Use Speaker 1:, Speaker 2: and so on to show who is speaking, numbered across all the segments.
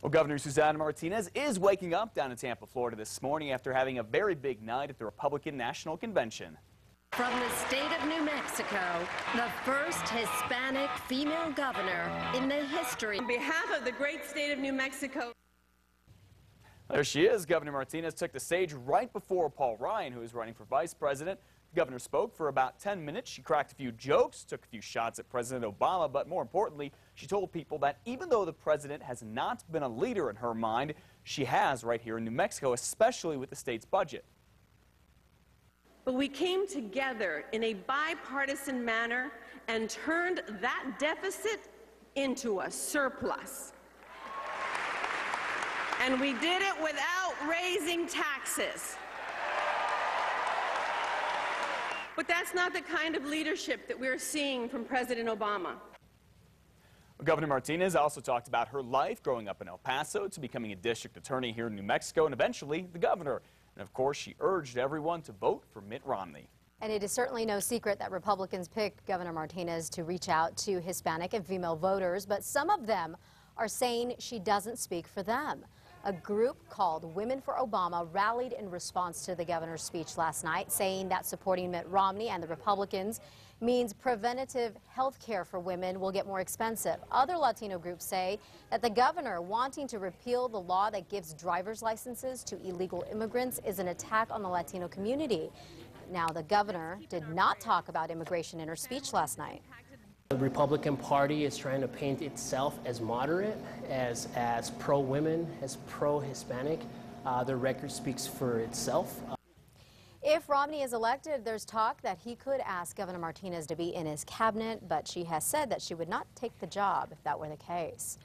Speaker 1: Well, Governor Susana Martinez is waking up down in Tampa, Florida this morning after having a very big night at the Republican National Convention.
Speaker 2: From the state of New Mexico, the first Hispanic female governor in the history.
Speaker 3: On behalf of the great state of New Mexico.
Speaker 1: There she is. Governor Martinez took the stage right before Paul Ryan, who is running for vice president. Governor spoke for about 10 minutes. She cracked a few jokes, took a few shots at President Obama, but more importantly, she told people that even though the president has not been a leader in her mind, she has right here in New Mexico, especially with the state's budget.
Speaker 3: But we came together in a bipartisan manner and turned that deficit into a surplus. And we did it without raising taxes. But that's not the kind of leadership that we're seeing from President Obama.
Speaker 1: Governor Martinez also talked about her life growing up in El Paso to becoming a district attorney here in New Mexico and eventually the governor. And of course, she urged everyone to vote for Mitt Romney.
Speaker 4: And it is certainly no secret that Republicans picked Governor Martinez to reach out to Hispanic and female voters, but some of them are saying she doesn't speak for them. A group called Women for Obama rallied in response to the governor's speech last night, saying that supporting Mitt Romney and the Republicans means preventative health care for women will get more expensive. Other Latino groups say that the governor wanting to repeal the law that gives driver's licenses to illegal immigrants is an attack on the Latino community. Now, the governor did not talk about immigration in her speech last night.
Speaker 5: The Republican Party is trying to paint itself as moderate, as, as pro-women, as pro-Hispanic. Uh, the record speaks for itself.
Speaker 4: If Romney is elected, there's talk that he could ask Governor Martinez to be in his cabinet, but she has said that she would not take the job if that were the case.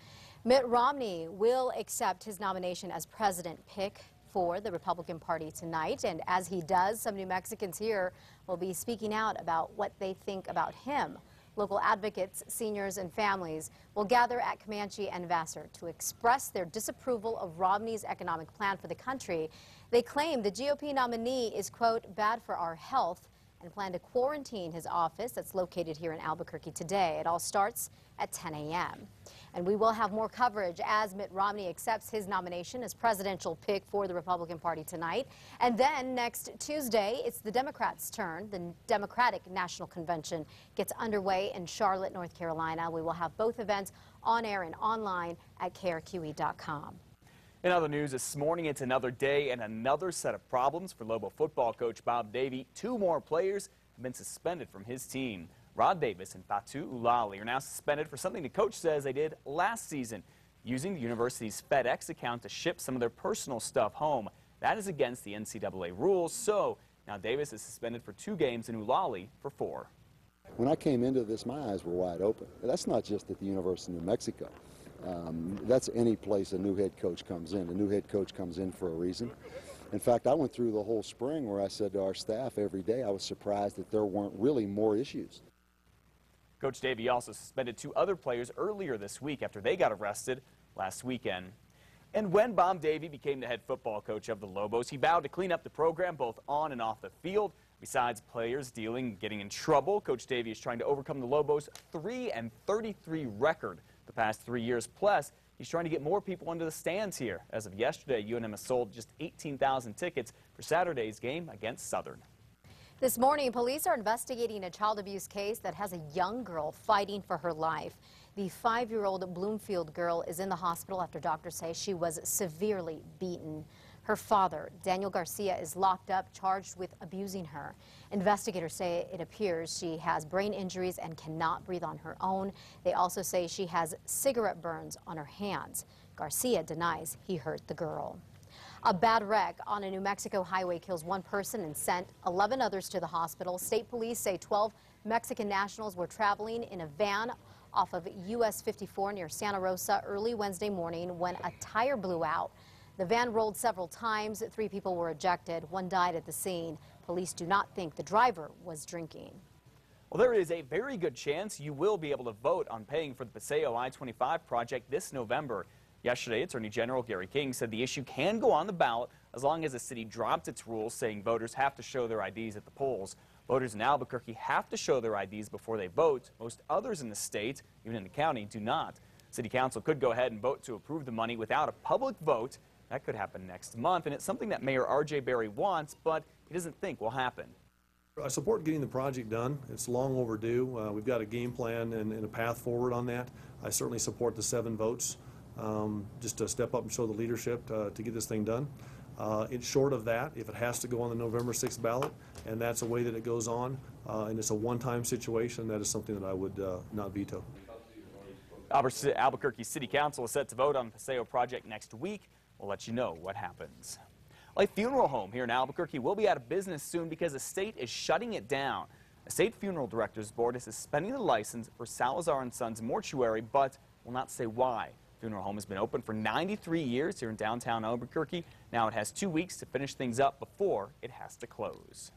Speaker 4: Mitt Romney will accept his nomination as president pick for the Republican Party tonight, and as he does, some New Mexicans here will be speaking out about what they think about him. Local advocates, seniors, and families will gather at Comanche and Vassar to express their disapproval of Romney's economic plan for the country. They claim the GOP nominee is, quote, bad for our health and plan to quarantine his office that's located here in Albuquerque today. It all starts at 10 a.m. And we will have more coverage as Mitt Romney accepts his nomination as presidential pick for the Republican Party tonight. And then next Tuesday, it's the Democrats' turn. The Democratic National Convention gets underway in Charlotte, North Carolina. We will have both events on air and online at krqe.com.
Speaker 1: In other news this morning, it's another day and another set of problems for Lobo football coach Bob Davie. Two more players have been suspended from his team. Rod Davis and Fatu Ulali are now suspended for something the coach says they did last season, using the university's FedEx account to ship some of their personal stuff home. That is against the NCAA rules, so now Davis is suspended for two games and Ulali for four.
Speaker 6: When I came into this, my eyes were wide open. That's not just at the University of New Mexico. Um, that's any place a new head coach comes in. A new head coach comes in for a reason. In fact, I went through the whole spring where I said to our staff every day I was surprised that there weren't really more issues.
Speaker 1: Coach Davie also suspended two other players earlier this week after they got arrested last weekend. And when Bob Davie became the head football coach of the Lobos, he vowed to clean up the program both on and off the field. Besides players dealing, getting in trouble, Coach Davie is trying to overcome the Lobos' 3 and 33 record the past three years. Plus, he's trying to get more people into the stands here. As of yesterday, UNM has sold just 18,000 tickets for Saturday's game against Southern.
Speaker 4: This morning, police are investigating a child abuse case that has a young girl fighting for her life. The five-year-old Bloomfield girl is in the hospital after doctors say she was severely beaten. Her father, Daniel Garcia, is locked up, charged with abusing her. Investigators say it appears she has brain injuries and cannot breathe on her own. They also say she has cigarette burns on her hands. Garcia denies he hurt the girl. A bad wreck on a New Mexico highway kills one person and sent 11 others to the hospital. State police say 12 Mexican nationals were traveling in a van off of US 54 near Santa Rosa early Wednesday morning when a tire blew out. The van rolled several times. Three people were ejected. One died at the scene. Police do not think the driver was drinking.
Speaker 1: Well, there is a very good chance you will be able to vote on paying for the Paseo I-25 project this November. Yesterday, Attorney General Gary King said the issue can go on the ballot as long as the city dropped its rules saying voters have to show their IDs at the polls. Voters in Albuquerque have to show their IDs before they vote. Most others in the state, even in the county, do not. City Council could go ahead and vote to approve the money without a public vote. That could happen next month, and it's something that Mayor R.J. Berry wants, but he doesn't think will happen.
Speaker 7: I support getting the project done. It's long overdue. Uh, We've got a game plan and and a path forward on that. I certainly support the seven votes, um, just to step up and show the leadership uh, to get this thing done. Uh, It's short of that, if it has to go on the November 6th ballot, and that's the way that it goes on, uh, and it's a one-time situation, that is something that I would uh, not veto.
Speaker 1: Albuquerque City Council is set to vote on the Paseo project next week. We'll let you know what happens. A funeral home here in Albuquerque will be out of business soon because the state is shutting it down. The state funeral directors board is suspending the license for Salazar and Sons Mortuary, but will not say why. Funeral home has been open for 93 years here in downtown Albuquerque. Now it has two weeks to finish things up before it has to close.